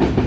you